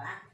sholat